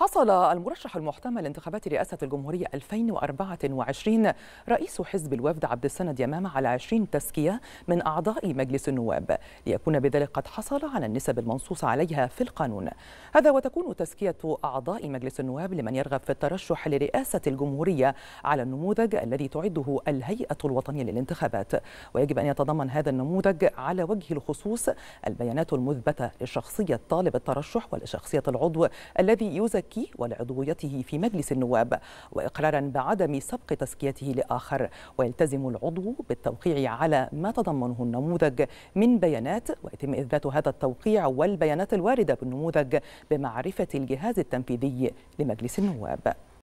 حصل المرشح المحتمل لانتخابات رئاسة الجمهورية 2024 رئيس حزب الوفد عبد السند يمامة على 20 تزكية من أعضاء مجلس النواب. ليكون بذلك قد حصل على النسب المنصوص عليها في القانون. هذا وتكون تزكية أعضاء مجلس النواب لمن يرغب في الترشح لرئاسة الجمهورية على النموذج الذي تعده الهيئة الوطنية للانتخابات. ويجب أن يتضمن هذا النموذج على وجه الخصوص البيانات المثبتة لشخصية طالب الترشح ولشخصية العضو الذي يزكي التزكي ولعضويته في مجلس النواب واقرارا بعدم سبق تزكيته لآخر. ويلتزم العضو بالتوقيع على ما تضمنه النموذج من بيانات ويتم إثبات هذا التوقيع والبيانات الواردة بالنموذج بمعرفة الجهاز التنفيذي لمجلس النواب.